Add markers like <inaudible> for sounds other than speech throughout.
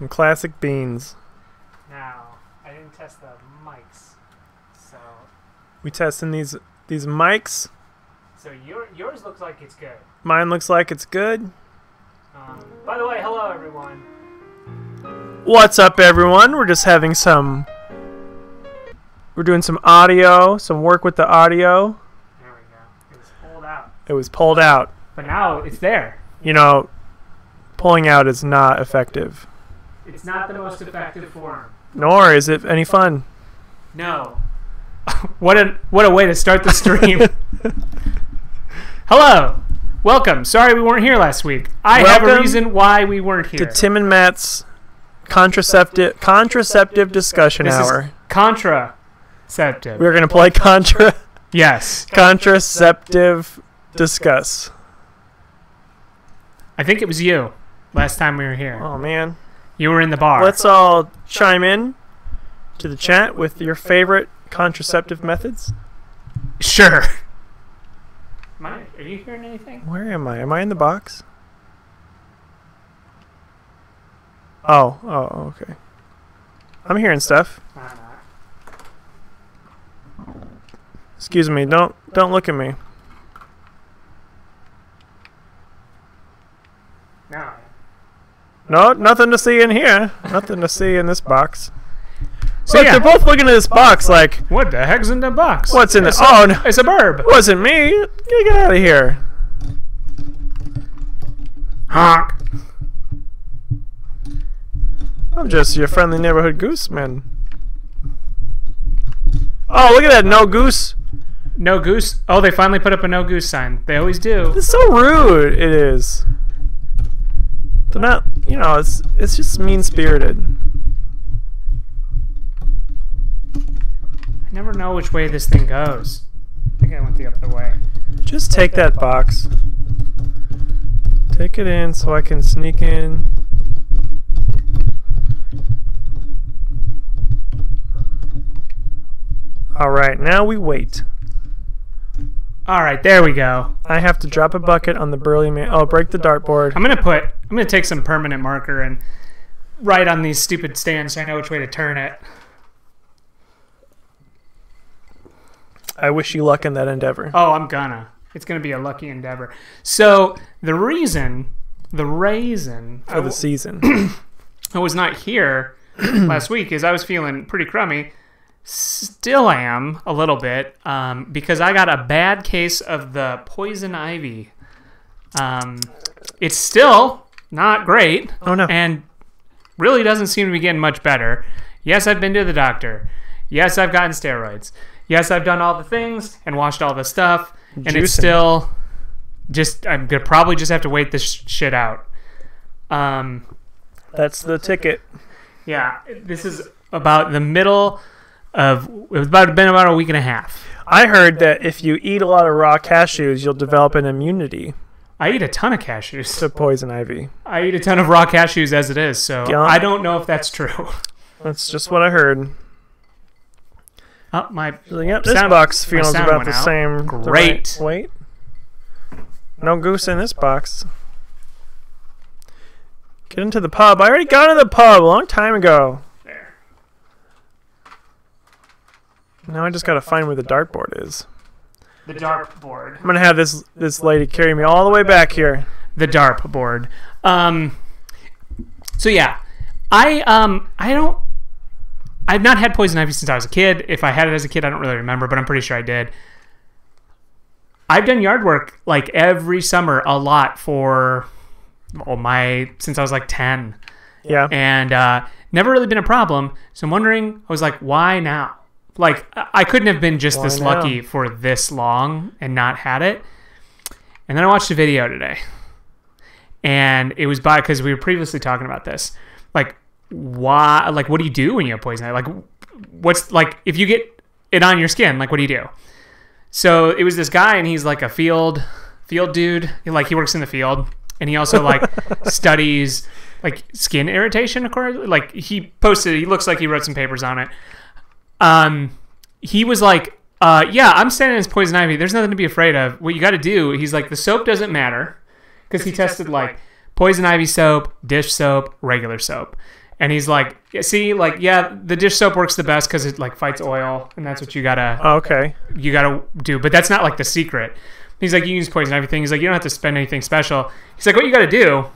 Some classic beans. Now, I didn't test the mics, so We testing these these mics. so your yours looks like it's good. Mine looks like it's good. Um, by the way, hello everyone. What's up, everyone? We're just having some. We're doing some audio, some work with the audio. There we go. It was pulled out, It was pulled out. but now it's there. You know, pulling out is not effective. It's not the most effective form. Nor is it any fun. No. <laughs> what a what a way to start the stream. <laughs> hello. Welcome. Sorry we weren't here last week. I have a reason why we weren't here. To Tim and Matt's contraceptive contraceptive discussion This is hour. contraceptive. We're gonna play contra yes. contraceptive discuss. I think it was you last time we were here. Oh man. You were in the bar. Let's all chime in to the chat with your favorite contraceptive methods. Sure. Am I, are you hearing anything? Where am I? Am I in the box? Oh, oh, okay. I'm hearing stuff. Excuse me. Don't don't look at me. No. No, nothing to see in here. Nothing to see in this box. So Look, yeah. they're both looking at this box like, What the heck's in the box? what's in the? It's Oh, no, it's a burb. it wasn't me. Get, get out of here. Honk. I'm just your friendly neighborhood gooseman. Oh, look at that no goose. No goose. Oh, they finally put up a no goose sign. They always do. It's so rude. It is. They're not. You know, it's it's just mean spirited. I never know which way this thing goes. I think I went the other way. Just take that box. Take it in so I can sneak in. All right, now we wait. All right, there we go. I have to drop a bucket on the burly man. Oh, break the dartboard. I'm gonna put. I'm gonna take some permanent marker and write on these stupid stands so I know which way to turn it. I wish you luck in that endeavor. Oh, I'm gonna. It's gonna be a lucky endeavor. So the reason, the reason For the season. <clears throat> I was not here <clears throat> last week is I was feeling pretty crummy. Still I am a little bit um, because I got a bad case of the poison ivy. Um, it's still not great Oh no. and really doesn't seem to be getting much better. Yes, I've been to the doctor. Yes, I've gotten steroids. Yes, I've done all the things and washed all the stuff, and it's still just. I'm gonna probably just have to wait this shit out. Um, That's the ticket. yeah, this is about the middle of. It was about been about a week and a half. I heard that if you eat a lot of raw cashews, you'll develop an immunity I eat a ton of cashews. to poison ivy. I eat a ton of raw cashews as it is, so Yeah. I don't know if that's true. <laughs> That's just what I heard. Oh, my yep, this Sound- box feels about the out. same. the right Wait. No goose in this box. Get into the pub. I already got into the pub a long time ago. there. Now I just gotta find where the dartboard is. The DARP board. I'm gonna have this this lady carry me all the way back here. the DARP board. Um, so yeah, I um I don't. I've not had poison ivy since I was a kid. If I had it as a kid, I don't really remember, but I'm pretty sure I did. I've done yard work like every summer a lot for well, my since I was like ten, Yeah. and uh, never really been a problem. So I'm wondering, I was like, why now? Like I couldn't have been just Why this now? lucky for this long and not had it. And then I watched a video today, and it was by because we were previously talking about this. Like, why? Like, what do you do when you have poison ivy? Like, what's like if you get it on your skin? Like, what do you do? So it was this guy, and he's like a field field dude. He, like he works in the field, and he also like <laughs> studies like skin irritation. Of course, like he posted. He looks like he wrote some papers on it. Um, he was like, uh, "Yeah, I'm standing as poison ivy. There's nothing to be afraid of. What you got to do." He's like, "The soap doesn't matter." Because he tested like poison ivy soap, dish soap, regular soap. And he's like, "Yeah, see, like, yeah, the dish soap works the best because it like fights oil, and that's what you gotta Oh, okay. you gotta do. But that's not like the secret. He's like, you use poison ivy thing. He's like, you don't have to spend anything special. He's like, what you gotta do?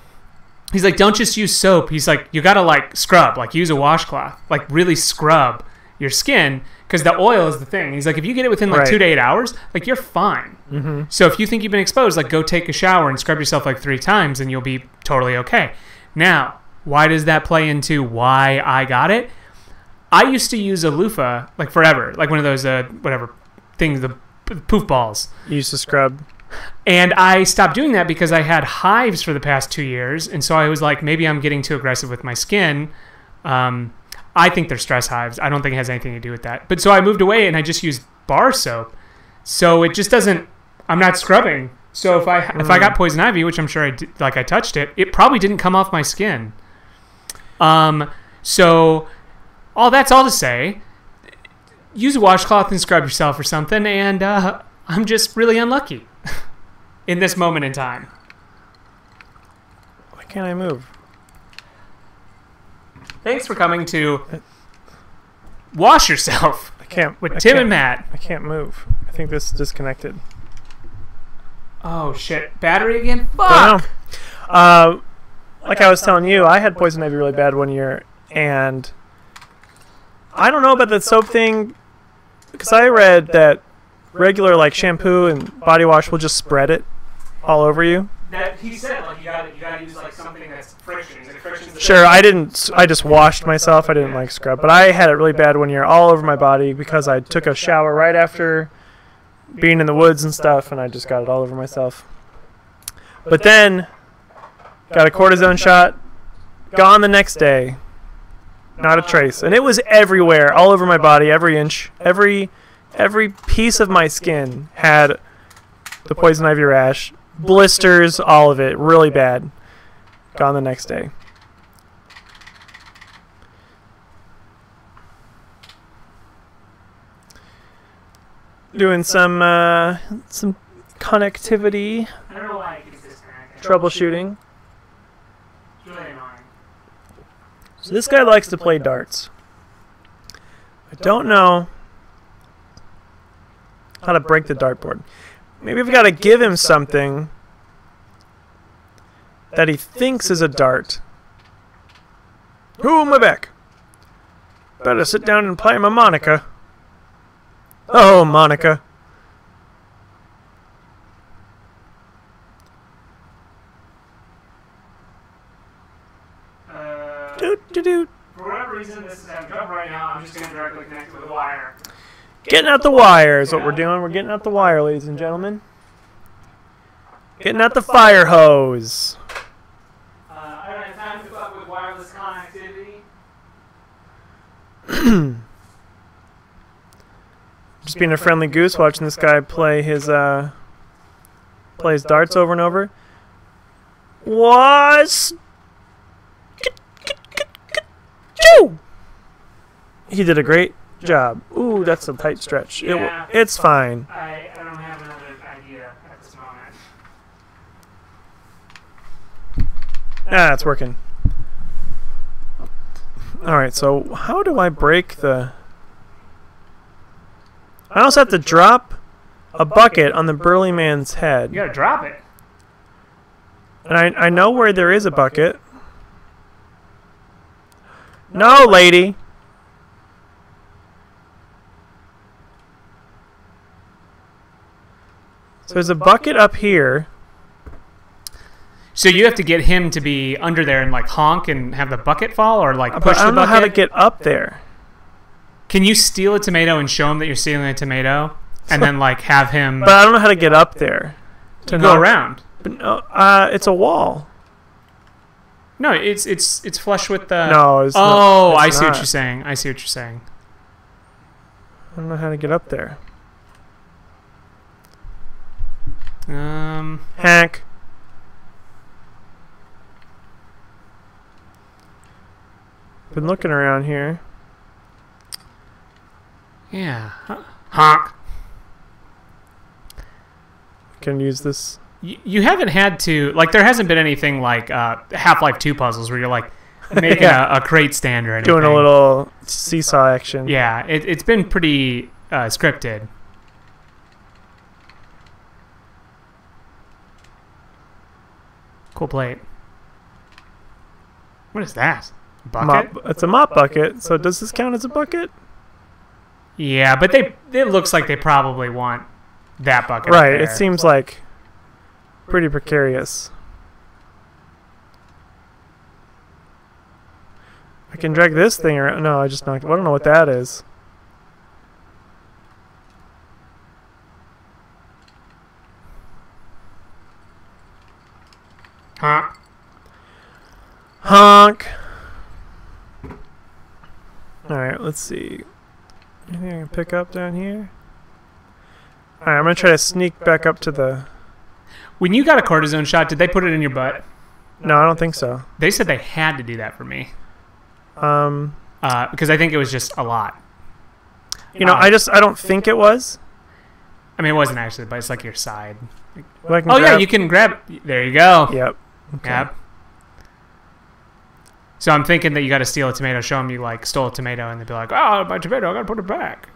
He's like, don't just use soap. He's like, you gotta like scrub, like use a washcloth, like really scrub your skin because the oil is the thing. He's like, if you get it within like Right. two to eight hours, like you're fine. Mm-hmm. So if you think you've been exposed, like go take a shower and scrub yourself like three times, and you'll be totally okay. Now, why does that play into why I got it? I used to use a loofah like forever, like one of those uh, whatever things, the poof balls. You used to scrub. And I stopped doing that because I had hives for the past two years, and so I was like, maybe I'm getting too aggressive with my skin. Um, I think they're stress hives. I don't think it has anything to do with that. But so I moved away and I just use bar soap, so it just doesn't. I'm not scrubbing. So if I if I got poison ivy, which I'm sure I did, like I touched it, it probably didn't come off my skin. Um, so all that's all to say, use a washcloth and scrub yourself or something, and uh, I'm just really unlucky <laughs> in this moment in time. Why can't I move? Thanks for coming to wash yourself I can't. with I Tim can't, and Matt. I can't move. I think this is disconnected. Oh shit! Battery again? Fuck! Uh, like I was telling you, I had poison ivy really bad one year, and I don't know about the soap thing because I read that regular like shampoo and body wash will just spread it all over you. That he said like you gotta you gotta use like something that's friction. Is it friction's the Sure, I didn't. I just washed myself. I didn't like scrub, but I had it really bad one year, all over my body because I took a shower right after being in the woods and stuff, and I just got it all over myself. But then got a cortisone shot, gone the next day, not a trace, and it was everywhere, all over my body, every inch, every every piece of my skin had the poison ivy rash, blisters, all of it, really bad. Gone the next day. Doing some uh, some connectivity I troubleshooting. So this guy likes to play darts. I don't know how to break the dartboard. Maybe we've got to give him something that he thinks is a dart. Ooh, my back. Better sit down and play my Monica. Oh, Monica. Uh, Doot, doot, doot. for whatever reason, this is having trouble right now. I'm just gonna directly connect with a wire. Getting out the wire is what we're doing. We're getting out the wire, ladies and gentlemen. Getting out the fire hose. Uh, I don't have time to fuck with wireless connectivity. <clears throat> Just being a friendly goose, watching this guy play his uh, play his darts over and over. Was. He did a great job. Ooh, that's a tight stretch. It, it's fine. I, I don't have another idea at this moment. Ah, it's working. Alright, so how do I break the... I also have to drop a bucket on the burly man's head. You gotta drop it. And I, I know where there is a bucket. No, lady. So there's a bucket up here. So you have to get him to be under there and like honk and have the bucket fall, or like uh, push. But I don't know how to get up there. Can you steal a tomato and show him that you're stealing a tomato, and then like have him But I don't know how to get up there. To go knock- around? But no, uh, it's a wall. No, it's it's it's flush with the. No, it's not- oh, it's I see what you're saying. I see what you're saying. I don't know how to get up there. Um, Hack. Been looking around here. Yeah, honk. Can use this. you, you haven't had to like there hasn't been anything like uh, Half Life Two puzzles where you're like making <laughs> Yeah. a, a crate stand or anything. Doing a little seesaw action. Yeah, it, it's been pretty uh, scripted. Cool plate. What is that? Bucket? Mop, it's a mop bucket. So does this count as a bucket? Yeah, but they it looks like they probably want that bucket. up Right. It seems like pretty precarious. I can drag this thing around. No, I just knocked. I don't know what that is. Huh? Honk. All right. Let's see. Anything I can pick up down here? All right. I'm gonna try to sneak back up to the. When you got a cortisone shot, did they put it in your butt? No, I don't think so. They said they had to do that for me Um. uh, because I think it was just a lot. You know, Um, I just I don't think it was. I mean, it wasn't actually, but it's like your side. Can Oh yeah, you can grab. There you go. Yep. Okay. Yep. So I'm thinking that you got to steal a tomato, show them you like stole a tomato, and they'd be like, "Oh, my tomato, I got to put it back."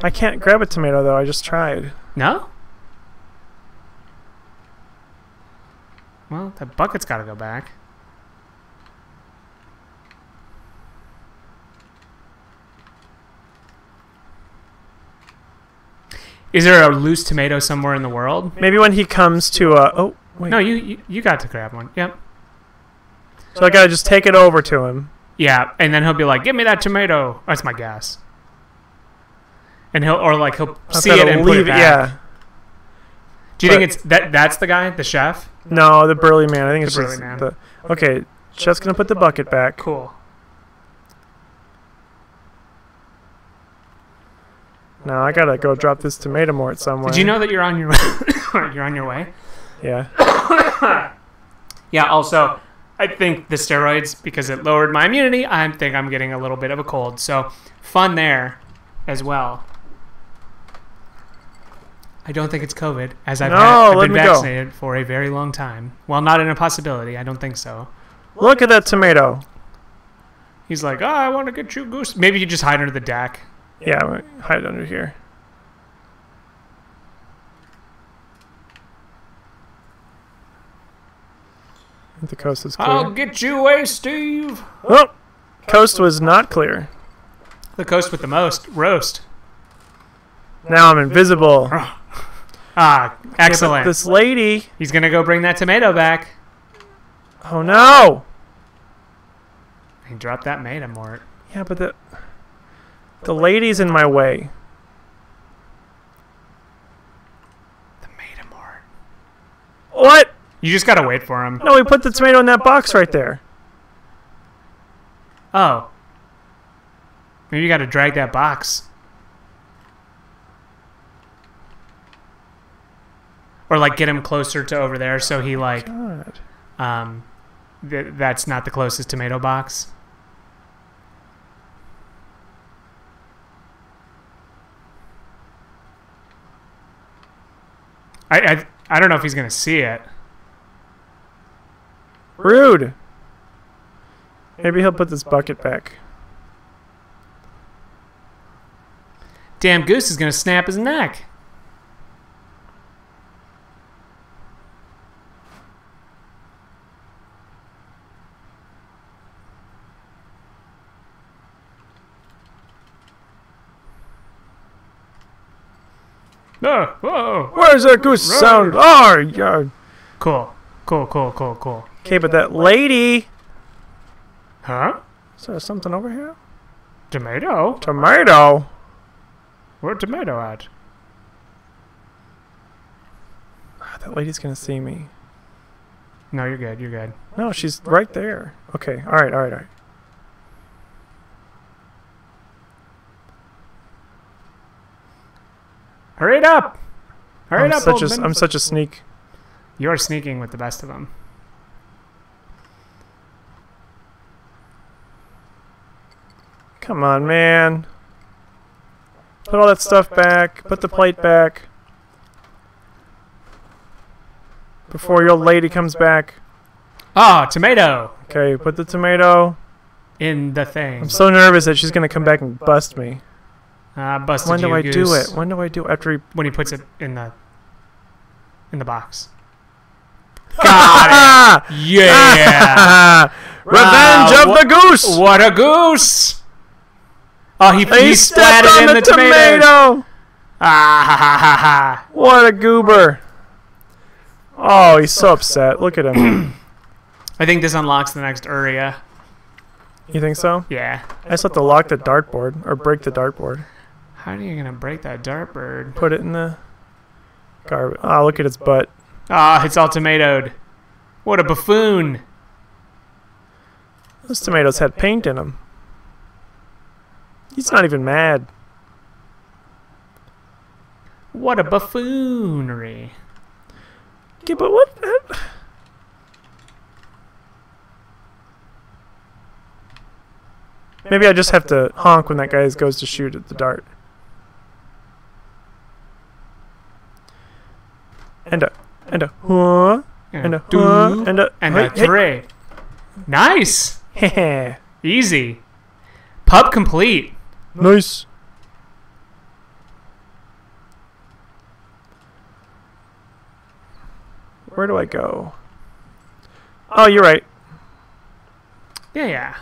I can't grab a tomato though. I just tried. No. Well, that bucket's got to go back. Is there a loose tomato somewhere in the world? Maybe when he comes to uh oh wait. No, you, you you got to grab one. Yep. So I gotta just take it over to him. Yeah, and then he'll be like, "Give me that tomato." That's my guess. And he'll or like he'll I've see it and put it back. Yeah. Do you think it's that? That's the guy, the chef. No, the burly man. I think The it's burly just man. the. Okay, chef's gonna put the bucket back. Cool. Now I gotta go drop this tomato mort somewhere. Did you know that you're on your <coughs> you're on your way? Yeah. <coughs> Yeah. Also, I think the steroids because it lowered my immunity. I think I'm getting a little bit of a cold. So fun there, as well. I don't think it's COVID, as I've, No, had, I've been me go. vaccinated for a very long time. Well, not an impossibility. I don't think so. Look at that tomato. He's like, oh, I want to get you goose. Maybe you just hide under the deck. Yeah, hide under here. The coast is clear. I'll get you away, Steve. oh, coast was not clear. The coast with the most roast. Now I'm invisible. <laughs> Ah, excellent. This lady. He's gonna go bring that tomato back. Oh no. He dropped that tomato mort. Yeah, but the the lady's in my way. The mort. What? You just gotta wait for him. No, we put the tomato in that box right there. Oh. Maybe you gotta drag that box. Or like get him closer to over there so he like God. um th- that's not the closest tomato box. I, I I don't know if he's gonna see it. Rude. Maybe he'll put this bucket back. Damn goose is gonna snap his neck. Oh, whoa. Where's that goose Rude. sound? Oh, yeah. Cool. Cool, cool, cool, cool. Okay, but that lady. Huh? Is there something over here? Tomato? Tomato. Where tomato at? Ah, that lady's gonna see me. No, you're good, you're good. No, she's right there. Okay. All right. All right. All right. Hurry it up! Hurry I'm it up, such a I'm such a sneak. You're sneaking with the best of them. Come on, man. Put all that stuff back. Put the plate back. before your old lady comes back. Ah, tomato Okay, put the tomato. in the thing. I'm so nervous that she's gonna come back and bust me. Uh, busted When do you, I do Goose. it? When do I do it? After he When he puts it in the in the box. <laughs> Got it! <laughs> Yeah. <laughs> Revenge Wow, of the goose! what a goose! Oh, he, he, He stepped splattered on in the, the, tomatoes. tomato! Ah ha ha ha ha. What a goober! Oh, he's so upset. Look at him. <clears throat> I think this unlocks the next area. you think so? Yeah. I just have to lock the dartboard or break the dartboard. How are you gonna break that dartboard? Put it in the garbage. Oh, look at its butt. Ah, it's all tomatoed. What a buffoon! Those tomatoes had paint in them. He's not even mad. What a buffoonery! Okay, but what? Maybe I just have to honk when that guy goes to shoot at the dart. And a, and a, huh, and a, huh, and a, and a three. Nice, <laughs> easy. Pub complete. Nice. Where do I go? Oh, you're right. Yeah, yeah.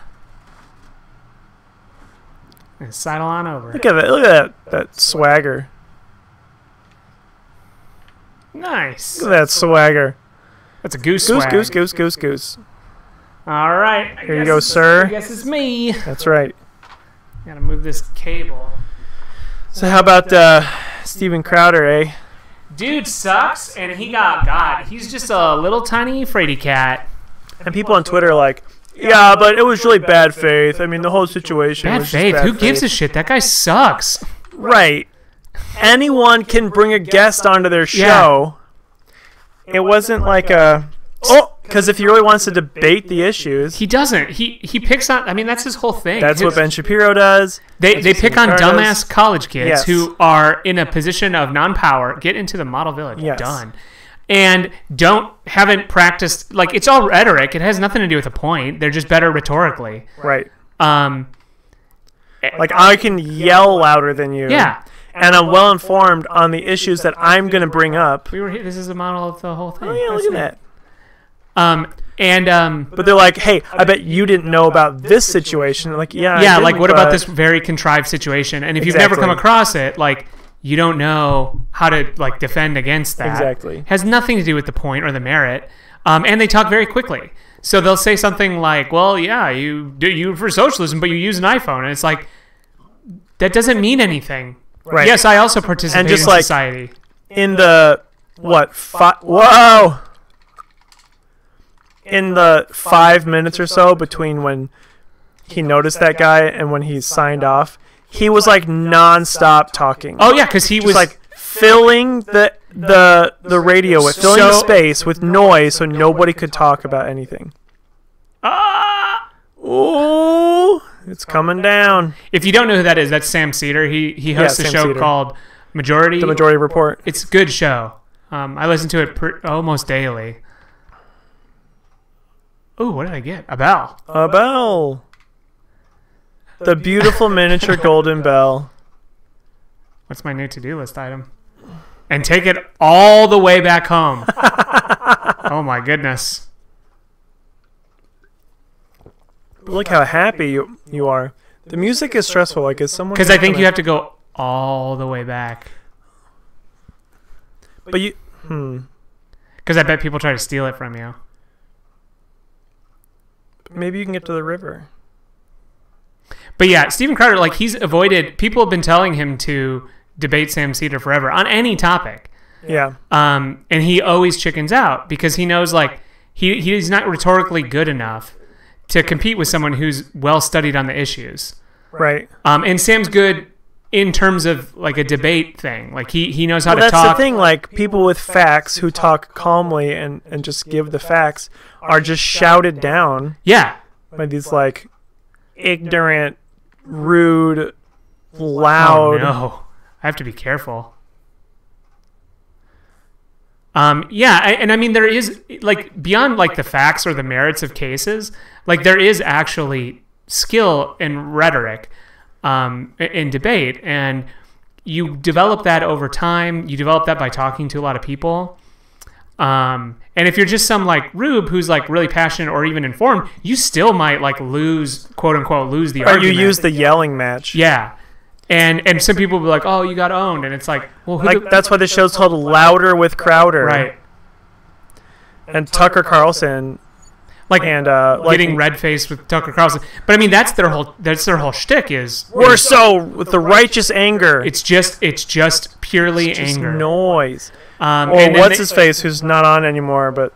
And sidle on over. Look at that. Look at that. That swagger. Nice. Look at that swagger. That's a goose. Goose, swag. goose, goose, goose, goose. All right. I Here you go, sir. I guess it's me. That's right. Gotta move this cable. So how about uh, Steven Crowder, eh? Dude sucks, and he got God. He's just a little tiny fraidy cat. And people on Twitter are like, yeah, but it was really bad faith. I mean, the whole situation. Bad was just faith. bad Who gives a shit? That guy sucks. Right. Anyone can bring a guest onto their show. Yeah. show. It wasn't like a oh, because if he really wants to debate the issues, He doesn't. He he picks on. I mean, that's his whole thing. that's what Ben Shapiro does. They they pick on dumbass college kids Yes. who are in a position of non-power. Get into the model village. Yes. Done. And don't haven't practiced like it's all rhetoric. It has nothing to do with the point. They're just better rhetorically. Right. Um, Like I can yell louder than you. yeah. And I'm well informed on the issues that I'm going to bring up. We were here. This is a model of the whole thing. Oh yeah, That's look at that. Um, and um, But they're like, "Hey, I bet you didn't know about this situation." Like, yeah, yeah, like what about this very contrived situation? And if you've never come across it, like you don't know how to like defend against that. Exactly. Has nothing to do with the point or the merit. Um, and they talk very quickly. So they'll say something like, "Well, yeah, you do you for socialism, but you use an iPhone," and it's like that doesn't mean anything. Right. Yes, I also participate and just in like- society. in the what? Fi- Whoa! In the five minutes or so between when he noticed that guy and when he signed off, he was like nonstop talking. Oh yeah, because he Just was like filling the the the radio with filling the space with noise so nobody could talk about anything. Ah! Ooh, it's coming down. If you don't know who that is, that's Sam Seder. He he hosts Yeah, a Sam show Seder. called Majority. The majority report. It's a good show. Um, I listen to it pr- almost daily. Oh, what did I get? A bell. A bell. The beautiful <laughs> miniature golden bell. What's my new to-do list item? And take it all the way back home. <laughs> oh my goodness. Look how happy you, you are. The music is stressful. Like, is someone? Because I think you have to go all the way back. But you. Hmm. Because I bet people try to steal it from you. Maybe you can get to the river. But yeah, Steven Crowder, like he's avoided. People have been telling him to debate Sam Seder forever on any topic. Yeah. um, and he always chickens out because he knows like he he's not rhetorically good enough to compete with someone who's well studied on the issues. Right. Um, and Sam's good in terms of like a debate thing. Like he he knows how Well, to that's talk. the thing. Like people with facts who talk calmly and and just give the facts are just shouted down Yeah, by these like ignorant, rude, loud. Oh no, I have to be careful. Um, yeah, I, and I mean there is like beyond like the facts or the merits of cases, like there is actually skill in rhetoric, um, in debate, and you develop that over time. You develop that by talking to a lot of people. Um, and if you're just some like Rube who's like really passionate or even informed, you still might like lose quote unquote lose the Or argument. you use the yelling match. yeah. And and some people will be like, oh, you got owned, and it's like, well, who Like the- that's why the show's called Louder with Crowder. right, And Tucker Carlson like and uh like getting red faced with Tucker Carlson. But I mean, that's their whole that's their whole shtick is we're so with the righteous anger. it's just it's just purely just anger. noise. Um, Or and what's they- his face who's not on anymore, but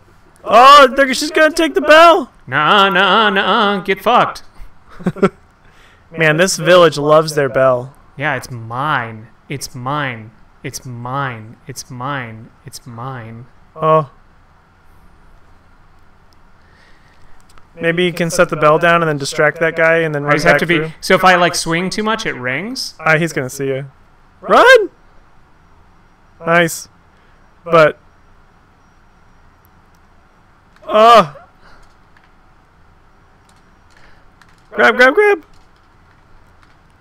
Oh, they're just gonna take the bell. Nah, nah, nah, get fucked. <laughs> Man, this village loves their bell. Yeah, it's mine. It's mine. It's mine. It's mine. It's mine. Oh. Maybe you can set the bell down and then distract that guy and then I run just have back to be. through. So if I like swing too much, it rings. Ah, he's gonna see you. Run! Nice. But. Oh! Grab, grab, grab!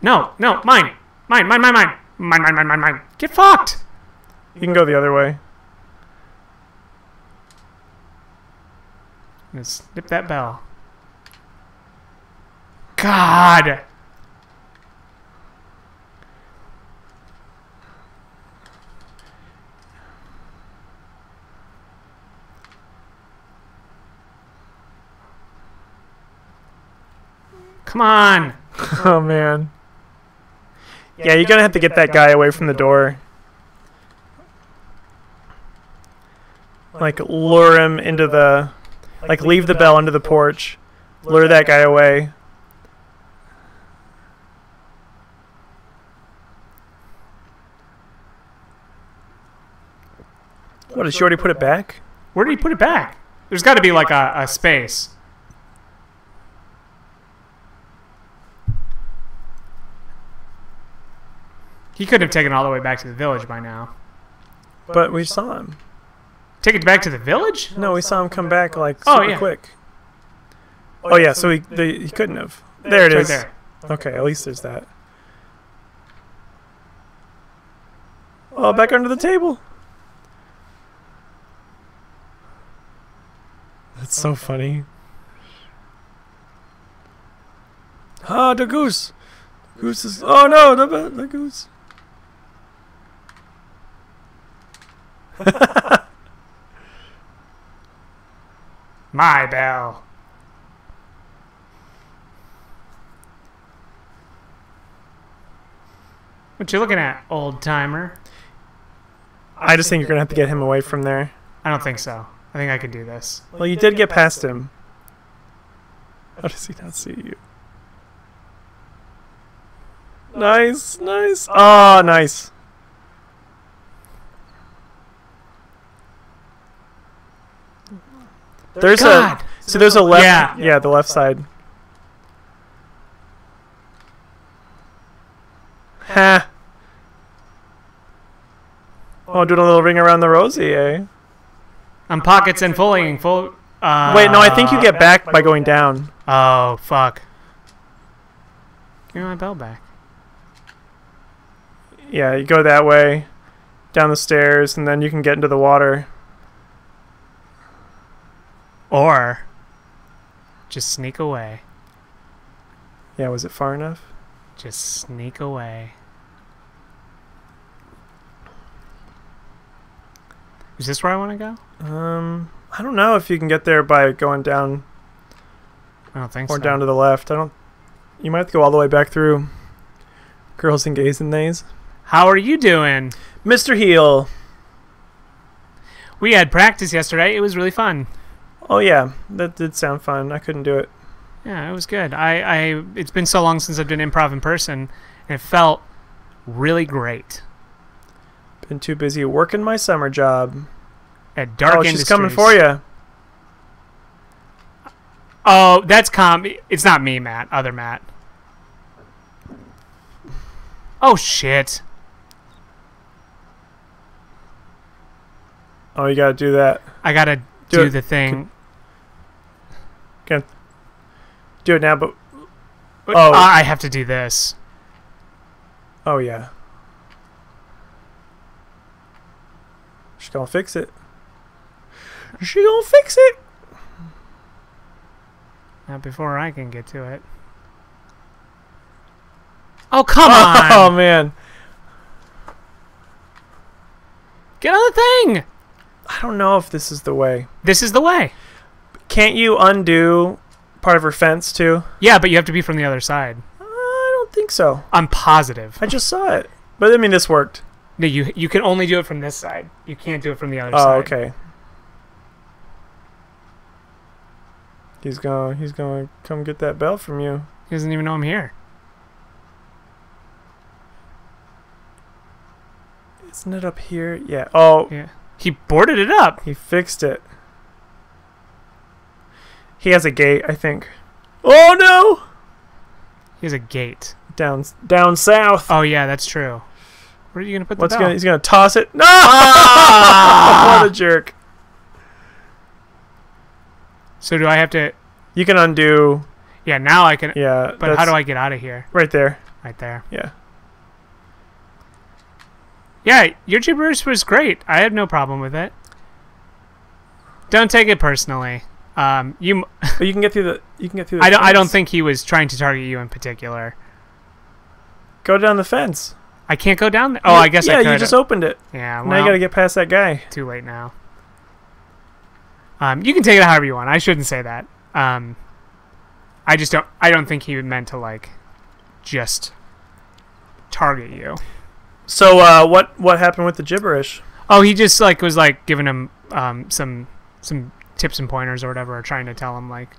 No, no, mine, mine, mine, mine, mine, mine, mine, mine, mine, mine. Get fucked. You can go the other way. Let's snip that bell. God. Come on. <laughs> Oh, man. Yeah, you're gonna have to get that guy away from the door. Like, lure him into the. Like, leave the bell under the porch. Lure that guy away. What, did Shorty put it back? Where did he put it back? There's got to be like a, a space. He couldn't have taken all the way back to the village by now. But we saw him. Take it back to the village? No, we saw him come back, like, Oh, super yeah. quick. Oh, yeah, so he, the, he couldn't have. There It's right there. Okay, at least there's that. Oh, back under the table. That's so funny. Ah, the goose. Goose is. Oh no, the the goose. <laughs> <laughs> My bell. What you looking at, old timer? I just think you're gonna have to get him away from there. I don't think so. I think I could do this. Well, you did get past him. How does he not see you? Nice, nice. Oh, nice. There's God. a so there's a left. Yeah. yeah, the left side. Ha. Oh, doing a little ring around the rosy, eh? I'm pockets and fulling full. Uh, Wait, no, I think you get back by going down. Oh fuck! Give me my bell back. Yeah, you go that way, down the stairs, and then you can get into the water. Or just sneak away. Yeah, was it far enough? Just sneak away. Is this where I want to go? Um, I don't know if you can get there by going down I don't think or so. down to the left. I don't. You might have to go all the way back through. Girls and gays and theys. How are you doing? Mr. Heel. We had practice yesterday. It was really fun. Oh yeah, that did sound fun. I couldn't do it. Yeah, it was good. I, I it's been so long since I've done improv in person, and it felt really great. Been too busy working my summer job. At Dark oh, she's coming for you. Oh, that's com. It's not me, Matt. Other Matt. Oh shit. Oh, you gotta do that. I gotta Do do, the thing. Do it now, but Oh. Oh. I have to do this. oh yeah. She gonna fix it. She gonna fix it. Not before I can get to it. Oh come Oh on! <laughs> Oh, man, Get on the thing. I don't know if this is the way. This is the way. Can't you undo part of her fence too? Yeah, but you have to be from the other side. I don't think so. I'm positive. I just saw it, but I mean this worked. No, you you can only do it from this side. You can't do it from the other Oh, side. Oh, okay. He's going. He's going to come get that bell from you. He doesn't even know I'm here. Isn't it up here? Yeah. Oh, Yeah. He boarded it up. he fixed it. He has a gate, I think. Oh no! He has a gate. Down, down south. Oh yeah, that's true. Where are you gonna put the What's bell? gonna? He's gonna toss it. No! Ah! <laughs> what a jerk! So do I have to? You can undo. Yeah, now I can. Yeah. But how do I get out of here? Right there. Right there. Yeah. Yeah, your gibberish was great. I had no problem with it. Don't take it personally. Um, you. But you can get through the. You can get through. The I don't. I don't think he was trying to target you in particular. Go down the fence. I can't go down there. Oh, I guess Yeah, I you just opened it. yeah. now you gotta get past that guy. too late now. Um, you can take it however you want. I shouldn't say that. Um, I just don't. I don't think he meant to like, just target you. So uh, what what happened with the gibberish? Oh, he just like was like giving him um, some some tips and pointers or whatever, are trying to tell him like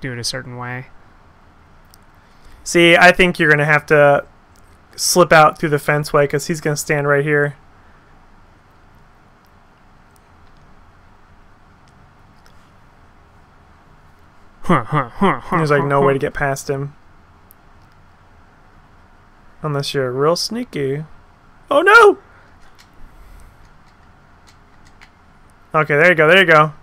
do it a certain way. See, I think you're gonna have to slip out through the fence way because he's gonna stand right here. Huh, huh, huh, huh, There's like no way to get past him. Unless you're real sneaky. Oh no! Okay, there you go, there you go.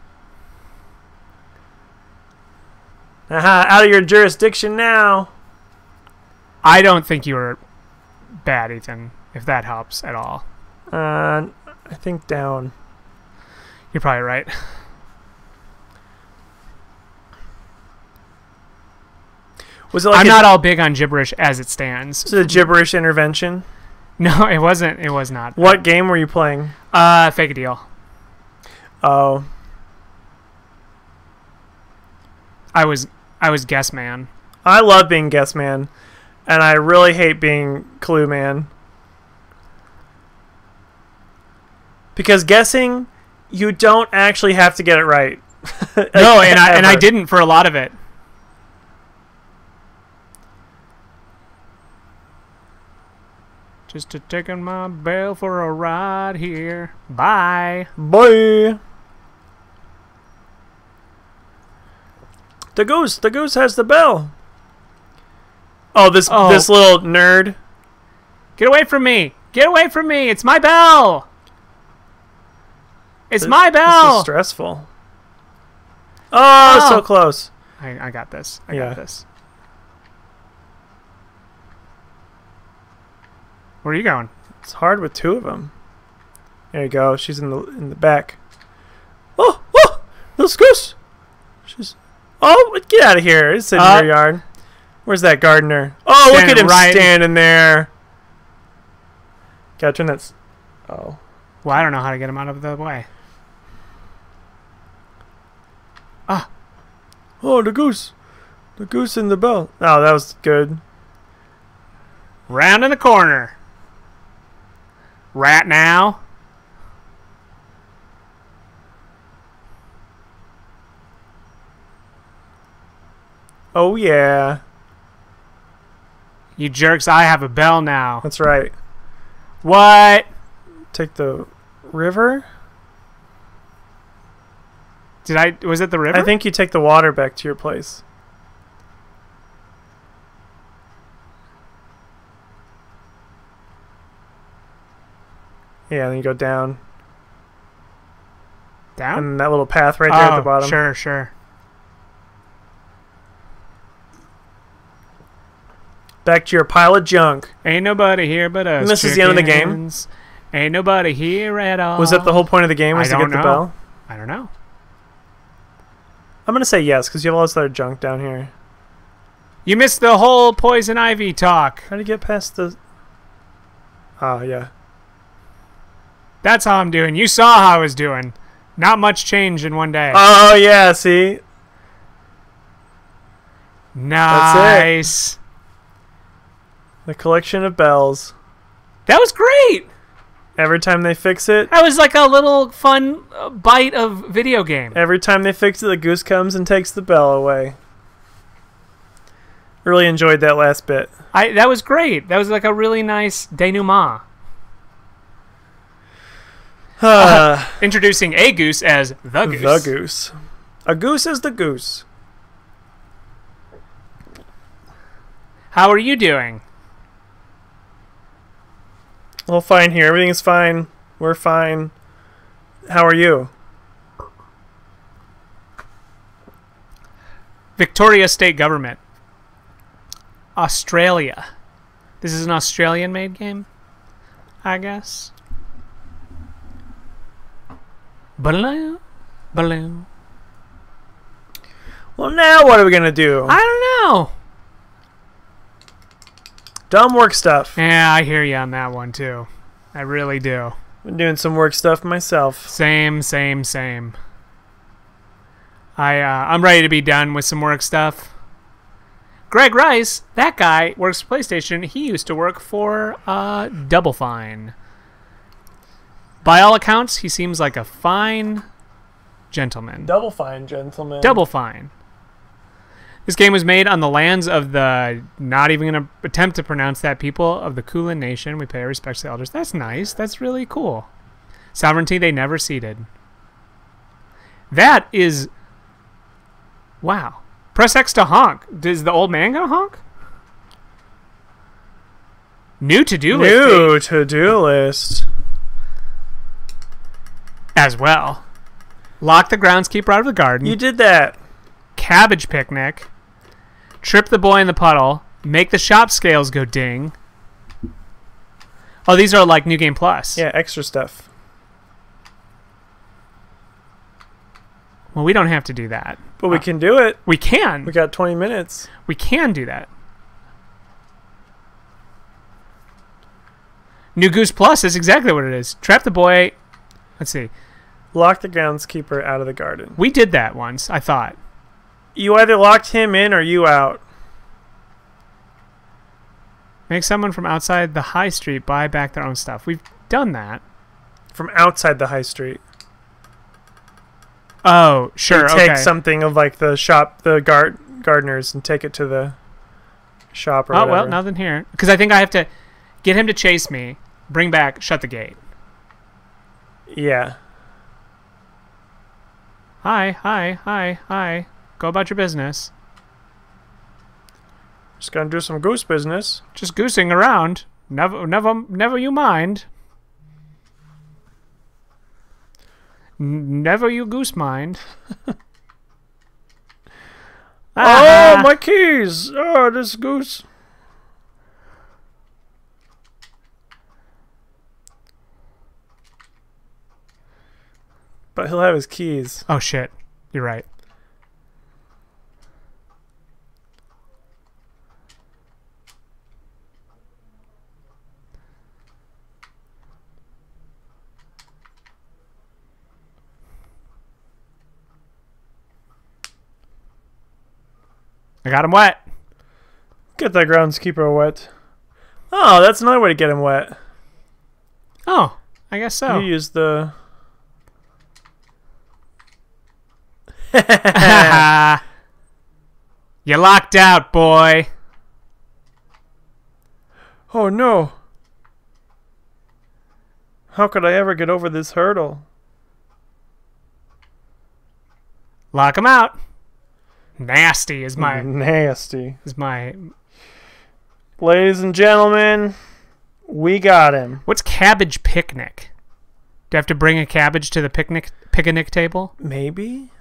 Aha, out of your jurisdiction now. I don't think you were bad, Ethan. If that helps at all, Uh, I think down. you're probably right. Was it like I'm not all big on gibberish as it stands. was it a gibberish intervention? No, <laughs> it wasn't. It was not. What game were you playing? Uh, fake a deal. Oh, I was I was guess man. I love being guess man, and I really hate being clue man. Because guessing, you don't actually have to get it right. <laughs> No, and I and I didn't for a lot of it. Just to taking my bell for a ride here. Bye. Boy. The goose. The goose has the bell. Oh, this Oh. this little nerd. Get away from me! Get away from me! It's my bell! It's This- my This is bell! stressful. Oh, Oh. so close. I, I got this. I Yeah. got this. Where are you going? It's hard with two of them. There you go. She's in the in the back. Oh, oh, little goose. Oh, get out of here! It's in Uh, your yard. Where's that gardener? Oh, look at him right- standing there. Gotta turn that. s- Oh, Well, I don't know how to get him out of the way. Ah. Oh, the goose, the goose in the bell. Oh, that was good. Round in the corner. Right now. Oh yeah, You jerks, I have a bell now. that's right. What? Take the river. Did I was it the river? I think you take the water back to your place. Yeah, then you go down. Down. and that little path right there at oh, the bottom. sure, sure. Back to your pile of junk. Ain't nobody here but us. And this is the end of the game? Ain't nobody here at all. Was that the whole point of the game? Was I to don't get the bell? I don't know. I'm gonna say yes because you have all this other junk down here. You missed the whole poison ivy talk. How to get past the? Ah, yeah. That's how I'm doing. You saw how I was doing. Not much change in one day. Oh yeah. See, nice. The collection of bells. That was great. Every time they fix it, That was like a little fun uh, bite of video game. every time they fix it, the goose comes and takes the bell away. Really enjoyed that last bit. I that was great. That was like a really nice denouement. <sighs> Ah, <laughs> Introducing a goose as the goose. the goose. A goose is the goose. How are you doing? Well, fine here. Everything is fine. We're fine. How are you? Victoria State Government. Australia. This is an Australian made game, I guess. Balloon. Balloon. Well, now what are we gonna do? I don't know. Dumb work stuff. Yeah, I hear you on that one too. I really do. Been doing some work stuff myself. Same, same, same. I uh, I'm ready to be done with some work stuff. Greg Rice, that guy works for PlayStation. He used to work for uh, Double Fine. By all accounts, he seems like a fine gentleman. Double fine, gentleman. Double Fine. This game was made on the lands of the not even going to attempt to pronounce that people of the Kulin Nation. We pay our respects to the elders. That's nice. That's really cool. Sovereignty they never ceded. That is wow. Press X to honk. Is the old man gonna honk? New to do list New to-do list. as well. Lock the groundskeeper out of the garden. You did that. cabbage picnic, trip the boy in the puddle, make the shop scales go ding. Oh, these are like New Game Plus. Yeah, extra stuff. Well, we don't have to do that. But we uh, can do it. We can. We got 20 minutes. We can do that. New Goose Plus is exactly what it is. Trap the boy. Let's see. Lock the groundskeeper out of the garden. We did that once, I thought. You either locked him in or you out. Make someone from outside the high street buy back their own stuff. We've done that. From outside the high street. Oh, sure. They take okay. something of like the shop, the gar- gardeners, and take it to the shop or Oh whatever. well, nothing here. Because I think I have to get him to chase me, bring back, shut the gate. Yeah. Hi, hi, hi, hi. Go about your business. Just gonna do some goose business. Just goosing around. Never, never, never you mind. N- never you goose mind. <laughs> Oh, Ah, my keys! Oh, this goose. But he'll have his keys. Oh shit! You're right. I got him wet. Get that groundskeeper wet. Oh, that's another way to get him wet. Oh, I guess so. You use the. <laughs> You're locked out, boy. Oh no! How could I ever get over this hurdle? Lock him out. Nasty is my <laughs> Nasty. is my. Ladies and gentlemen, we got him. What's cabbage picnic? Do I have to bring a cabbage to the picnic picnic table? Maybe.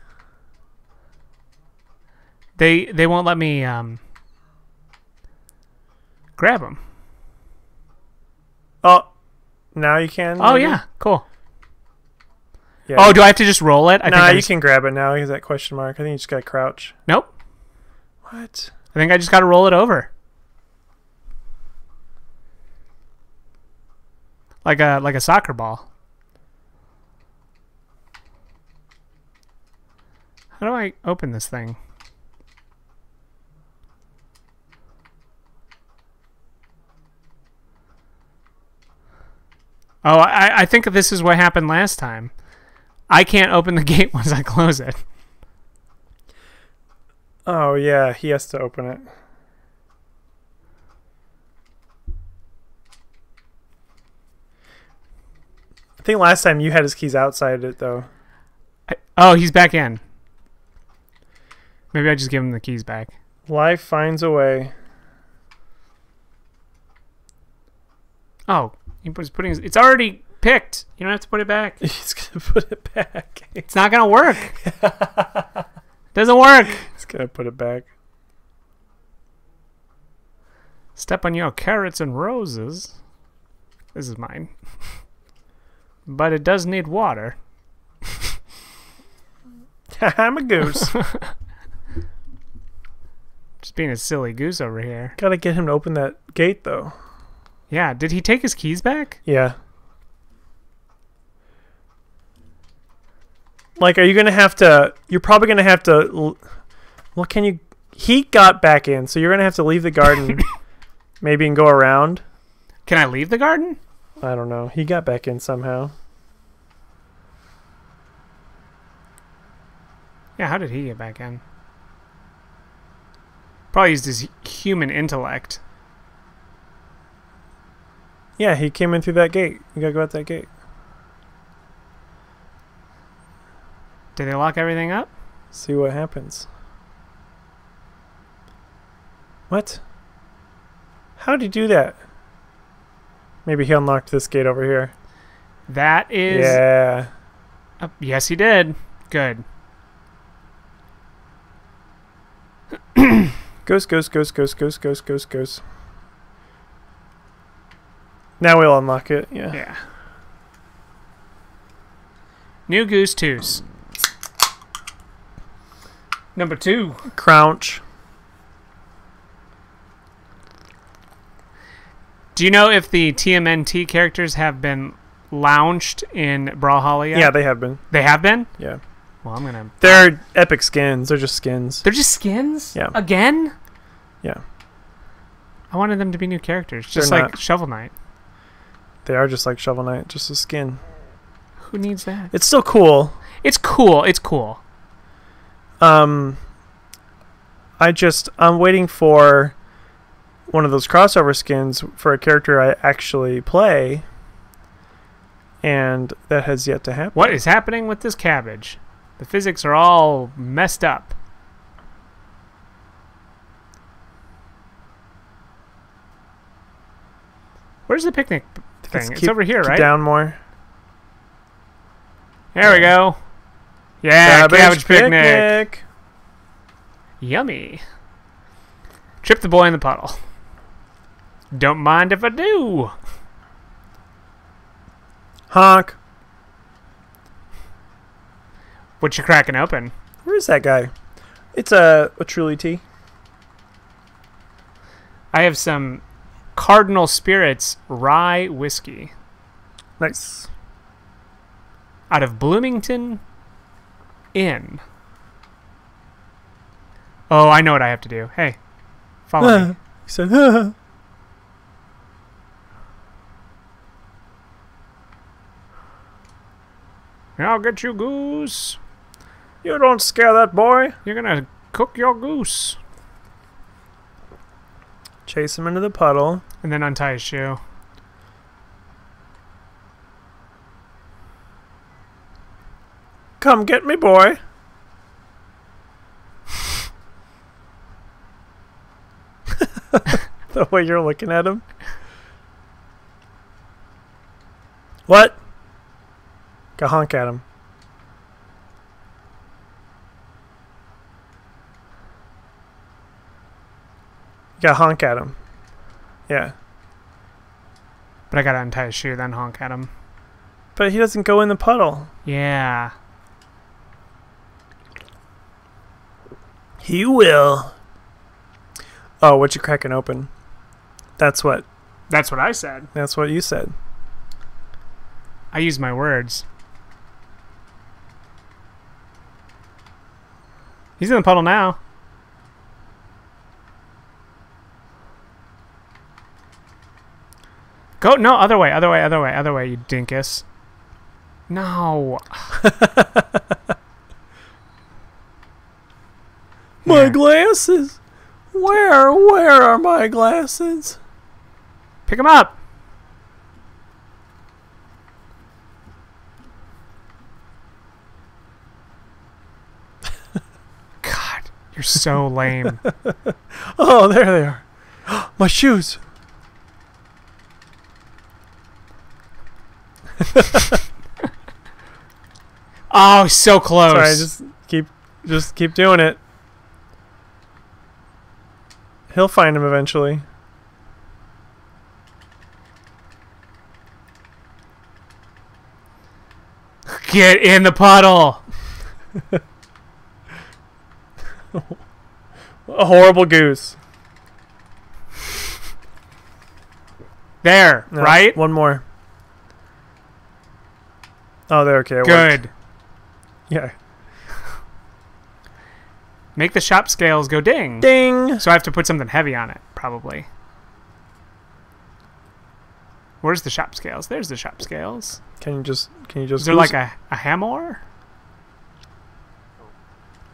They they won't let me um grab them. Oh, now you can. Oh maybe? yeah, cool. Yeah. Oh, do I have to just roll it? I nah, I you just- can grab it now. He's that question mark. I think you just gotta crouch. Nope. What? I think I just got to roll it over. Like a like a soccer ball. How do I open this thing? Oh, I, I think this is what happened last time. I can't open the <laughs> gate once I close it. Oh yeah, he has to open it. I think last time you had his keys outside it though. I, oh, he's back in. Maybe I just give him the keys back. Life finds a way. Oh, he was putting. His, it's already picked. You don't have to put it back. <laughs> He's gonna put it back. It's not gonna work. <laughs> Doesn't work. He's gonna put it back. Step on your carrots and roses. This is mine. <laughs> but it does need water. I'm a goose. Just being a silly goose over here. Gotta get him to open that gate though. Yeah. Did he take his keys back? Yeah. Like, are you gonna have to? You're probably gonna have to. l- Well, can you? He got back in, so you're gonna have to leave the garden, <laughs> maybe and go around. Can I leave the garden? I don't know. He got back in somehow. Yeah. How did he get back in? Probably used his human intellect. Yeah, he came in through that gate. You gotta go out that gate. Did they lock everything up? See what happens. What? How'd he do that? Maybe he unlocked this gate over here. That is. yeah. Uh, yes, he did. Good. <clears throat> Goose, goose, goose, goose, goose, goose, goose, goose. Now we'll unlock it. Yeah. Yeah. New Goose Twos. Number two. Crouch. Do you know if the TMNT characters have been launched in Brawlhalla yet? Yeah, they have been. They have been? Yeah. Well, I'm going to. They're epic skins. They're just skins. They're just skins? Yeah. Again? Yeah. I wanted them to be new characters, just They're like not. Shovel Knight. They are just like Shovel Knight, just a skin. Who needs that? It's still cool. It's cool. It's cool. Um, I just I'm waiting for one of those crossover skins for a character I actually play, and that has yet to happen. What is happening with this cabbage? The physics are all messed up. Where's the picnic thing? It's over here, right? Down more. There we go. Yeah, cabbage, picnic. Yummy. Trip the boy in the puddle. Don't mind if I do. Honk. What you cracking open? Where is that guy? It's a a truly tea. I have some Cardinal Spirits rye whiskey Nice. out of Bloomington Inn. Oh, I know what I have to do. Hey, follow me. <laughs> He said, "Huh." <laughs> I'll get you, goose. "You don't scare that boy." You're gonna cook your goose. Chase him into the puddle. And then untie his shoe. Come get me, boy. <laughs> the way you're looking at him. What? Go honk at him. You gotta honk at him. Yeah. But I gotta untie his shoe, then honk at him. But he doesn't go in the puddle. Yeah. He will. Oh, what you cracking open? That's what. That's what I said. That's what you said. I use my words. He's in the puddle now. Go no other way, other way, other way, other way, you dinkus. No. <laughs> My Here. glasses. Where? Where are my glasses? Pick them up. <laughs> God, you're so lame. <laughs> Oh, there they are. <gasps> my shoes. <laughs> Oh, so close. Sorry, just keep, just keep doing it. He'll find him eventually. <laughs> Get in the puddle. <laughs> A horrible goose. There, No, right? One more. Oh, there. Okay. it worked. Good. Yeah. Make the shop scales go ding. Ding. So I have to put something heavy on it, probably. Where's the shop scales? There's the shop scales. Can you just? Can you just? Is there like a, a hammer?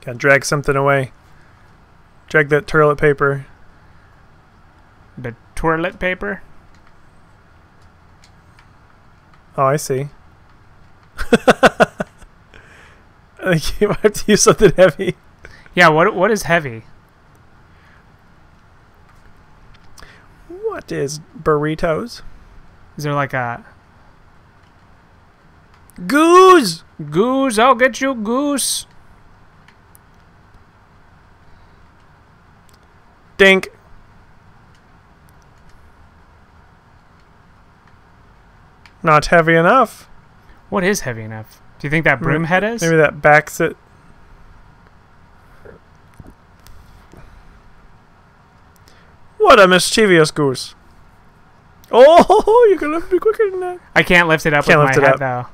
Gotta drag something away. Drag that toilet paper. The toilet paper? Oh, I see. <laughs> I think you might have to use something heavy. Yeah, what what is heavy? What is burritos? Is there like a Goose. goose? I'll get you goose. Dink. Not heavy enough. What is heavy enough? Do you think that broom head is? Maybe that backs it. What a mischievous goose. Oh, you're gonna be quicker than that. I can't lift it up Can't with lift my head though.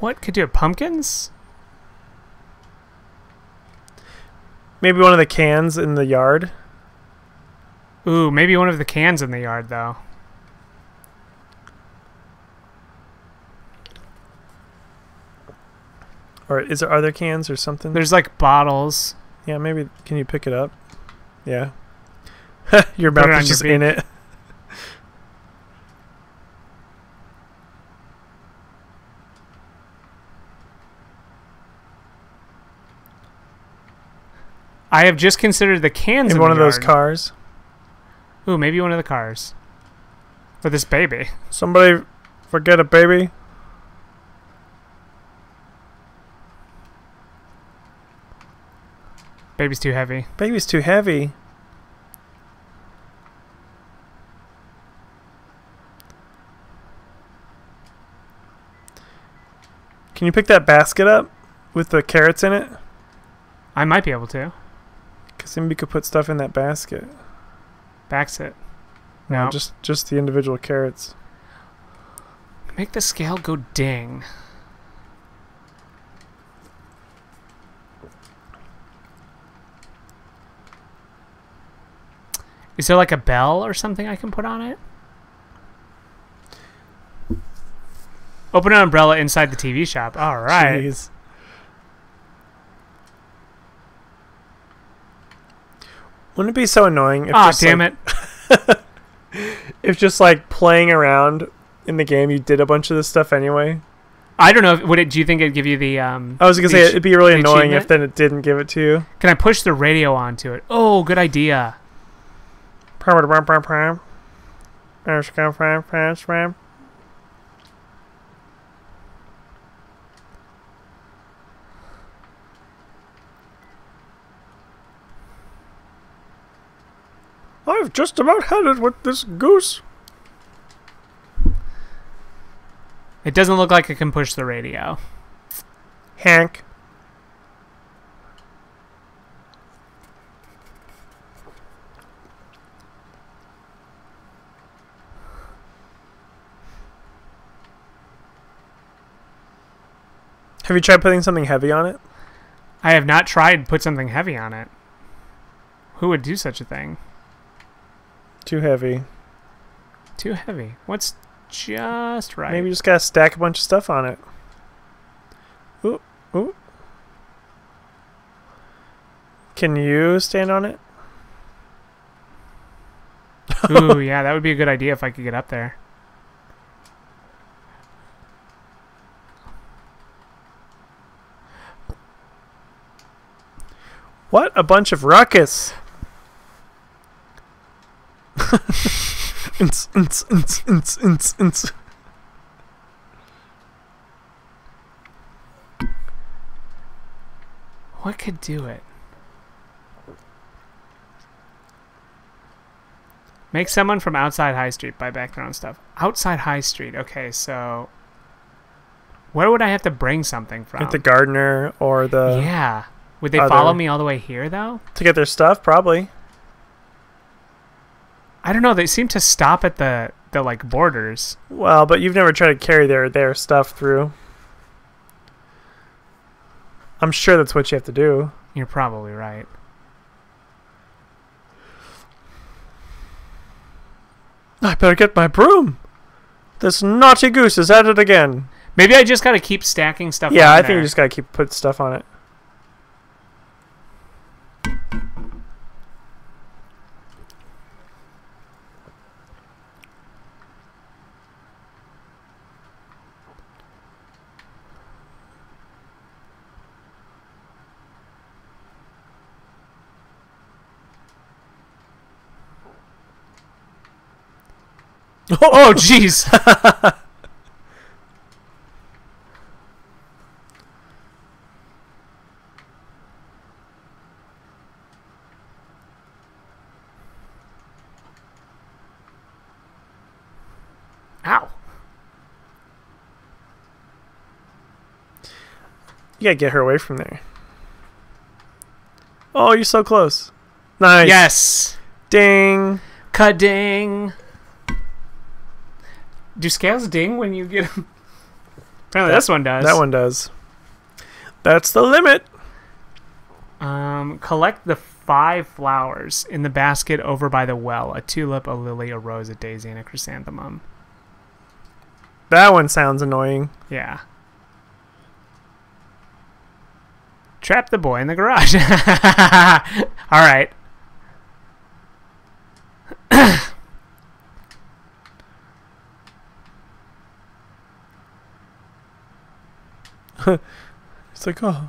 What could you have pumpkins? Maybe one of the cans in the yard. Ooh, maybe one of the cans in the yard though. Or is there other cans or something? There's like bottles. yeah, maybe. Can you pick it up? Yeah. your mouth is your just in it. I have just considered the cans In in one of those cars. Ooh, maybe one of the cars. For this baby. Somebody forget a baby. Baby's too heavy. Baby's too heavy. Can you pick that basket up with the carrots in it? I might be able to. Because then we could put stuff in that basket. Backs it. No, No. just just the individual carrots. Make the scale go ding. Is there like a bell or something I can put on it? Open an umbrella inside the TV shop. All right. Jeez. Wouldn't it be so annoying if Ah, just, damn like, it. <laughs> if just like playing around in the game you did a bunch of this stuff anyway? I don't know. If, would it? Do you think it'd give you the? Um, I was gonna say it'd be really annoying if then it didn't give it to you. Can I push the radio onto it? Oh, good idea. I've just about had it with this goose. It doesn't look like it can push the radio. Hank. Have you tried putting something heavy on it? I have not tried put something heavy on it. Who would do such a thing? Too heavy. Too heavy. What's just right? Maybe you just gotta stack a bunch of stuff on it. Ooh, ooh. Can you stand on it? Ooh, <laughs> yeah, that would be a good idea if I could get up there. What a bunch of ruckus! <laughs> Ints, ints, ints, ints, ints, ints. What could do it? Make someone from outside High Street buy background stuff. Outside High Street. Okay, so where would I have to bring something from? Like the gardener or the yeah. Would they other- follow me all the way here though? to get their stuff, probably. I don't know. They seem to stop at the the like borders. Well, but you've never tried to carry their their stuff through. I'm sure that's what you have to do. You're probably right. I better get my broom. This naughty goose is at it again. Maybe I just gotta keep stacking stuff. Yeah, I think there. you just gotta keep put stuff on it. Oh, oh, jeez. <laughs> Ow. You gotta get her away from there. Oh, you're so close. Nice. Yes. Ding. Ka-ding. Do scales ding when you get them? Apparently, That- this one does. That one does. That's the limit. Um, collect the five flowers in the basket over by the well: a tulip, a lily, a rose, a daisy, and a chrysanthemum. That one sounds annoying. Yeah. Trap the boy in the garage. <laughs> All right. <clears throat> <laughs> It's like, oh.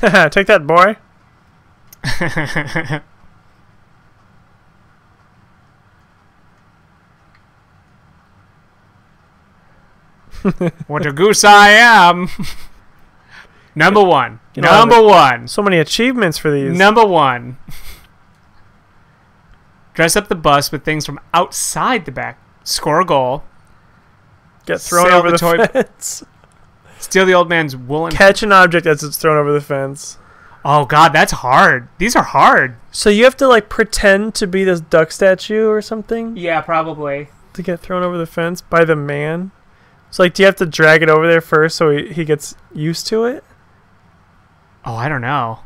<laughs> Take that, boy. <laughs> what a goose I am. Number one. You know, Number one. So many achievements for these. Number one. Dress up the bus with things from outside the back. Score a goal. Get thrown over the the, fence. Steal the old man's woolen. Catch an object as it's thrown over the fence. oh God, that's hard. These are hard. So you have to like pretend to be this duck statue or something Yeah, probably. to get thrown over the fence by the man. So like, do you have to drag it over there first so he, he gets used to it? Oh, I don't know.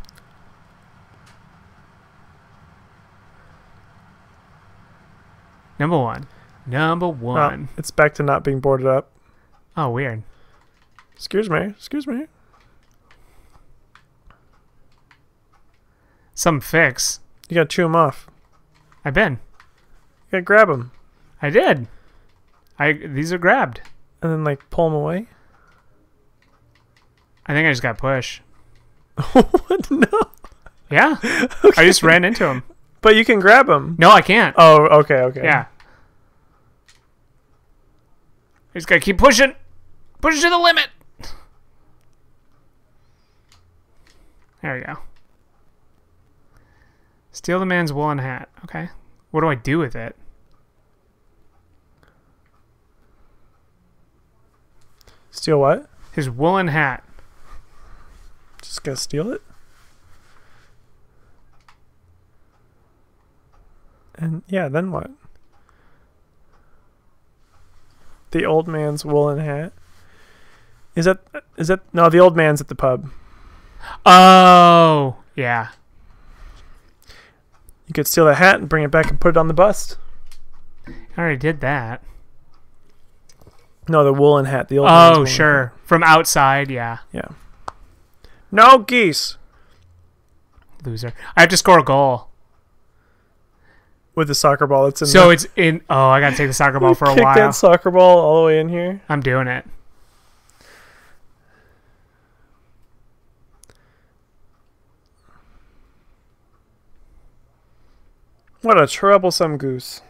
Number one. Number Oh, one. it's back to not being boarded up. Oh, weird. Excuse me. Excuse me. Some fix. You gotta chew him off. I've been. You gotta grab them I did. I these are grabbed. And then like pull him away. I think I just got push. <laughs> what? No. Yeah. Okay. <laughs> I just ran into him. But you can grab him. No, I can't. Oh, okay, okay. Yeah. I just gotta keep pushing. Push to the limit. There we go. Steal the man's woolen hat. Okay. What do I do with it? Steal what? His woolen hat. Just gonna steal it? And yeah, then what? The old man's woolen hat. Is that is that no? The old man's at the pub. Oh, yeah. You could steal the hat and bring it back and put it on the bust. I already did that. No, the woolen hat. The old. Oh, sure. From outside, yeah. Yeah. No geese Loser. I have to score a goal. with the soccer ball. It's in. So the, it's in. Oh, I gotta take the soccer <laughs> ball for a kick while. that soccer ball all the way in here. I'm doing it. What a troublesome goose.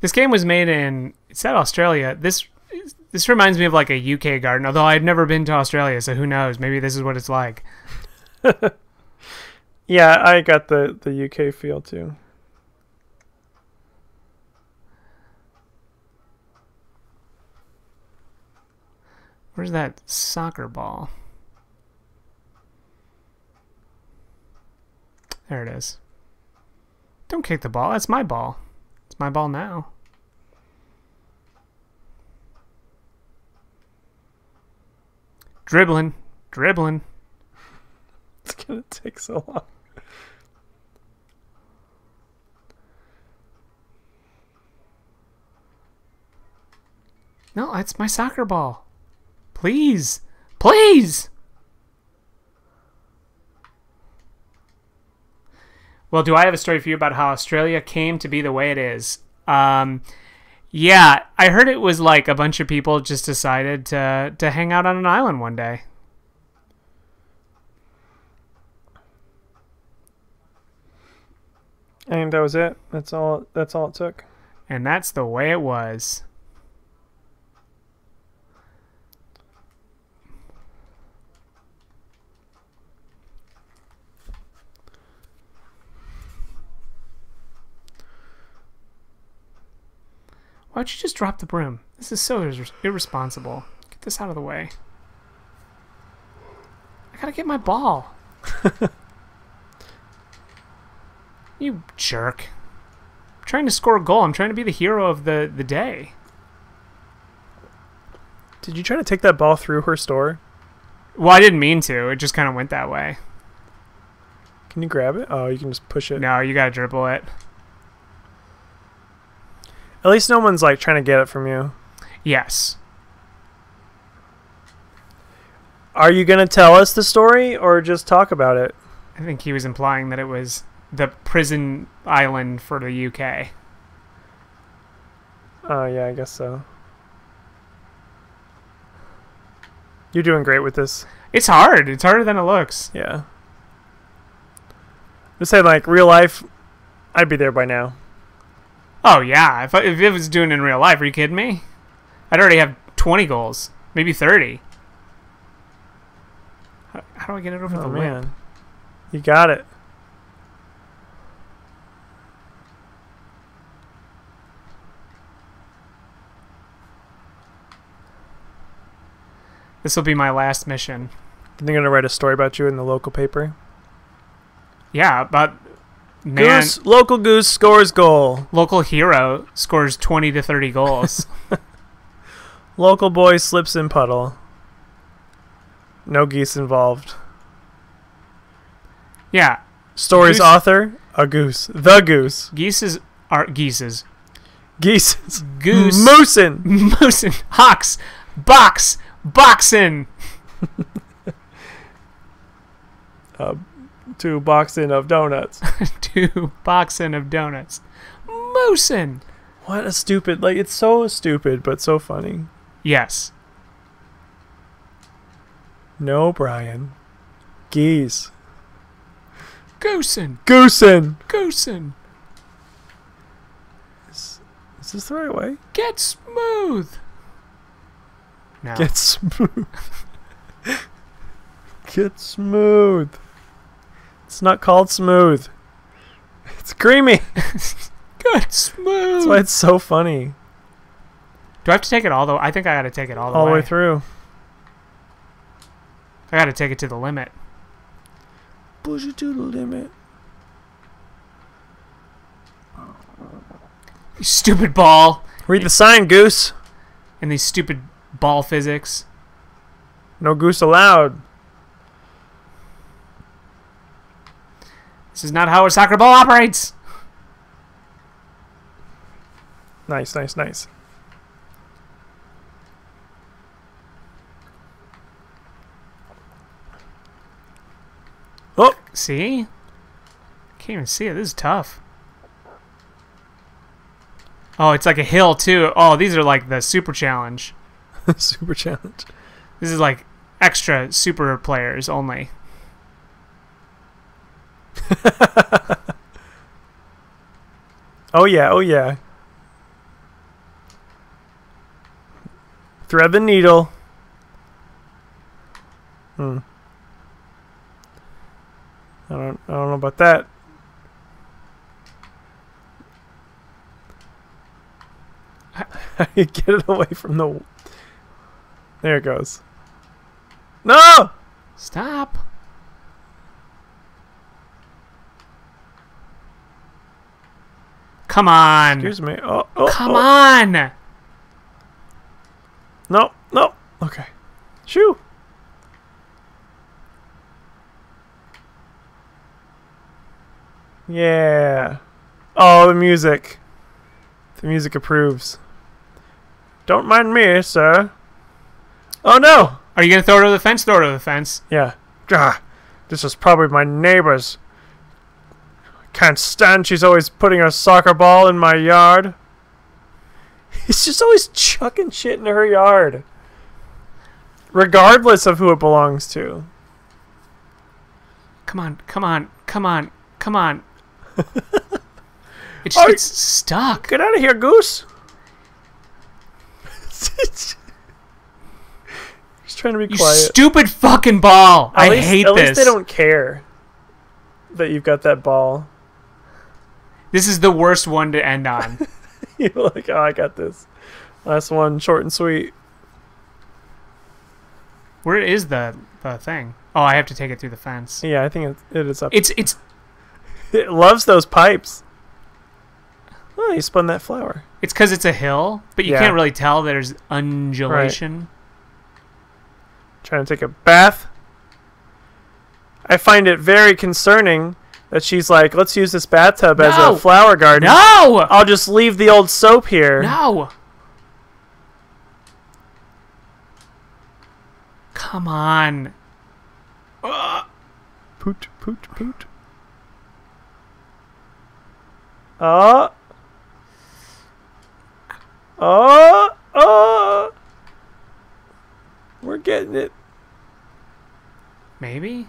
This game was made in. It said Australia. This this reminds me of like a UK garden. Although I've never been to Australia, so who knows? Maybe this is what it's like. <laughs> Yeah, I got the the UK feel too. Where's that soccer ball? There it is. Don't kick the ball. That's my ball. It's my ball now. Dribbling, dribbling. It's gonna take so long. No, that's my soccer ball. Please. Please. Well, do I have a story for you about how Australia came to be the way it is? Um, yeah, I heard it was like a bunch of people just decided to to hang out on an island one day. And that was it. That's all. That's all it took. And that's the way it was. Why'd you just drop the broom? This is so irres- irresponsible. Get this out of the way. I gotta get my ball. <laughs> you jerk I'm trying to score a goal. I'm trying to be the hero of the, the day. Did you try to take that ball through her store? Well, I didn't mean to. It just kind of went that way. Can you grab it? Oh, you can just push it. No, you gotta dribble it. At least no one's like trying to get it from you. Yes. Are you gonna tell us the story or just talk about it? I think he was implying that it was the prison island for the UK. Oh uh, yeah, I guess so. You're doing great with this. It's hard. It's harder than it looks. Yeah. Just saying, like real life, I'd be there by now. Oh yeah, if I, if it was doing it in real life, are you kidding me? I'd already have 20 goals, maybe 30. How, how do I get it over Oh the man, lip? you got it. This will be my last mission. They're gonna write a story about you in the local paper. Yeah, but man, Goose, local goose scores goal. local hero scores 20 to 30 goals. <laughs> Local boy slips in puddle. No geese involved. yeah, Story's Goose- author, a goose. The goose. geeses are geeses. Geese. Goose, Moosin. moose, and hawks, box, boxing. <laughs> two boxing of donuts. <laughs> Two boxing of donuts. Moosin. what a stupid like it's so stupid but so funny. Yes. No, Brian. Geese. Goosin. Goosen. Goosin. Is this the right way? Get smooth. No. Get smooth. <laughs> Get smooth. It's not called smooth. It's creamy. <laughs> Get smooth. That's why it's so funny. Do I have to take it all the I think I gotta take it all the All the way. way through. I gotta take it to the limit. Push it to the limit. You stupid ball. Read the sign, Goose. And these stupid ball physics. No goose allowed. This is not how a soccer ball operates. Nice, nice, nice. Oh, See? Can't even see it. This is tough. Oh, it's like a hill too. Oh, these are like the super challenge. <laughs> super challenge. This is like extra super players only. <laughs> Oh yeah, oh yeah. Thread the needle. Hmm. I don't I don't know about that. <laughs> How you get it away from the There it goes. No! Stop. Come on. Excuse me. Oh, oh, oh. Come oh. on. No, no. Okay. Shoo. Yeah. Oh, the music. The music approves. Don't mind me, sir. Oh no! Are you gonna throw it over the fence? Throw it over the fence. Yeah. Gah. This is probably my neighbor's. Can't stand she's always putting her soccer ball in my yard. <laughs> He's just always chucking shit into her yard. Regardless of who it belongs to. Come on, come on, come on, come on. <laughs> it just gets stuck. Get out of here, goose. <laughs> He's trying to be You quiet. stupid fucking ball. At I least- hate at this. least they don't care that you've got that ball. This is the worst one to end on. <laughs> You're like, oh, I got this. Last one, short and sweet. Where is the the thing? Oh, I have to take it through the fence. Yeah, I think it, it is up. It's it's <laughs> It loves those pipes. Oh, you spun that flower. it's because it's a hill, but you Yeah. can't really tell there's undulation. Trying to take a bath. I find it very concerning that she's like, let's use this bathtub as a flower garden. No, I'll just leave the old soap here. no. Come on. Poot, poot, poot. Oh. Oh. Oh. We're getting it. Maybe.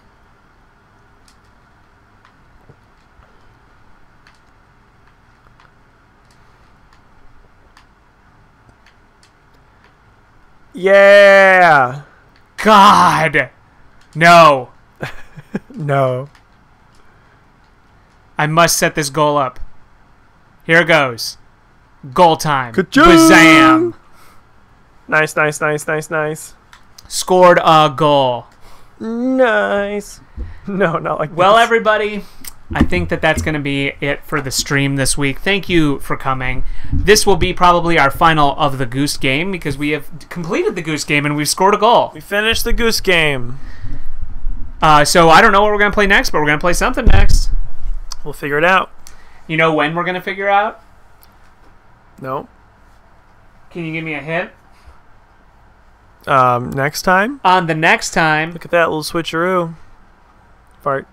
Yeah. God. No. <laughs> No. I must set this goal up. Here it goes. Goal time. Bazam. Nice, nice, nice, nice, nice. Scored a goal. Nice. <laughs> No, not like Well, this. everybody, I think that that's going to be it for the stream this week. Thank you for coming. This will be probably our final of the Goose game because we have completed the Goose game and we've scored a goal. we finished the goose game. Uh, so I don't know what we're going to play next, but we're going to play something next. We'll figure it out. You know when we're going to figure out? No. Can you give me a hint? Um, next time, On the next time. look at that little switcheroo. Fart.